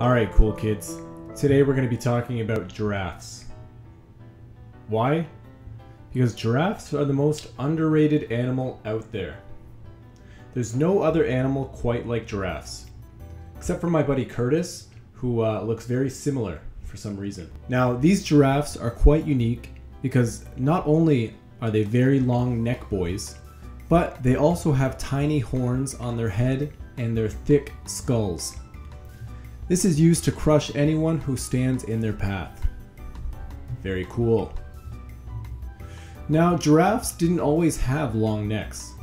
Alright, cool kids. Today we're going to be talking about giraffes. Why? Because giraffes are the most underrated animal out there. There's no other animal quite like giraffes. Except for my buddy Curtis, who uh, looks very similar for some reason. Now, these giraffes are quite unique because not only are they very long neck boys, but they also have tiny horns on their head and their thick skulls. This is used to crush anyone who stands in their path. Very cool. Now, giraffes didn't always have long necks.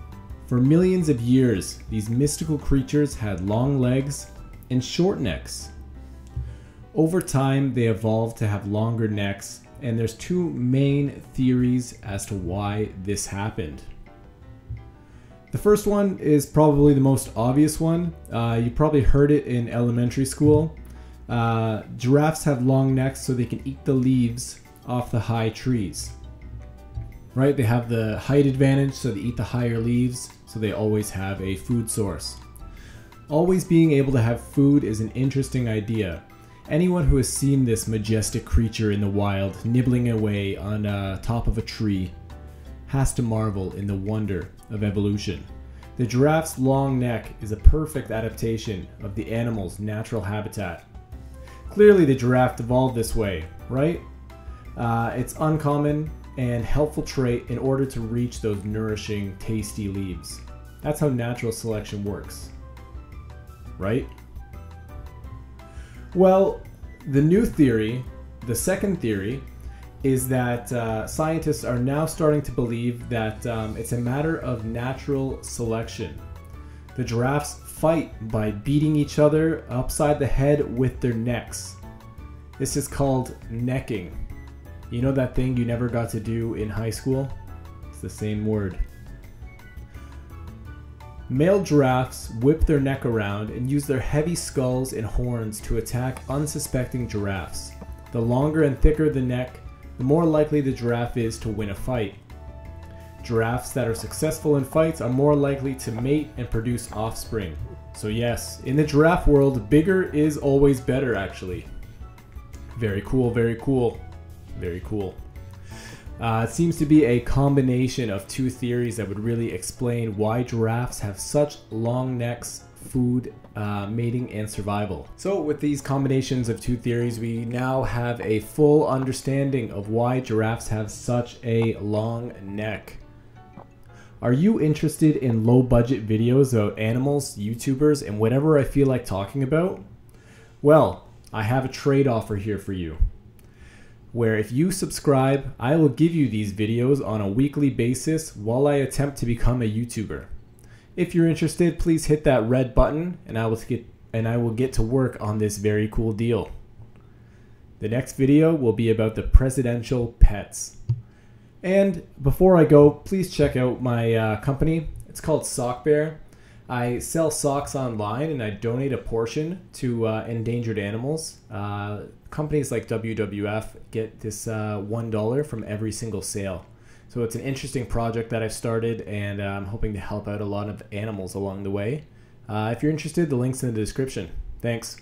For millions of years, these mystical creatures had long legs and short necks. Over time, they evolved to have longer necks, and there's two main theories as to why this happened. The first one is probably the most obvious one. Uh, you probably heard it in elementary school. Uh, giraffes have long necks so they can eat the leaves off the high trees. Right? They have the height advantage, so they eat the higher leaves, so they always have a food source. Always being able to have food is an interesting idea. Anyone who has seen this majestic creature in the wild nibbling away on uh, top of a tree has to marvel in the wonder of evolution. The giraffe's long neck is a perfect adaptation of the animal's natural habitat. Clearly, the giraffe evolved this way, right? Uh, it's uncommon and helpful trait in order to reach those nourishing, tasty leaves. That's how natural selection works, right? Well, the new theory, the second theory, is that uh, scientists are now starting to believe that um, it's a matter of natural selection. The giraffes fight by beating each other upside the head with their necks. This is called necking. You know that thing you never got to do in high school? It's the same word. Male giraffes whip their neck around and use their heavy skulls and horns to attack unsuspecting giraffes. The longer and thicker the neck, the more likely the giraffe is to win a fight. Giraffes that are successful in fights are more likely to mate and produce offspring. So, yes, in the giraffe world, bigger is always better, actually. Very cool, very cool, very cool. Uh, it seems to be a combination of two theories that would really explain why giraffes have such long necks food, uh, mating, and survival. So, with these combinations of two theories, we now have a full understanding of why giraffes have such a long neck. Are you interested in low budget videos about animals, YouTubers, and whatever I feel like talking about? Well, I have a trade offer here for you. Where if you subscribe, I will give you these videos on a weekly basis while I attempt to become a YouTuber. If you're interested, please hit that red button and I will get and I will get to work on this very cool deal. The next video will be about the presidential pets. And before I go, please check out my uh, company. It's called Sock Bear. I sell socks online and I donate a portion to uh, endangered animals. Uh, companies like WWF get this uh, $1 from every single sale. So it's an interesting project that I've started, and uh, I'm hoping to help out a lot of animals along the way. Uh, if you're interested, the link's in the description. Thanks.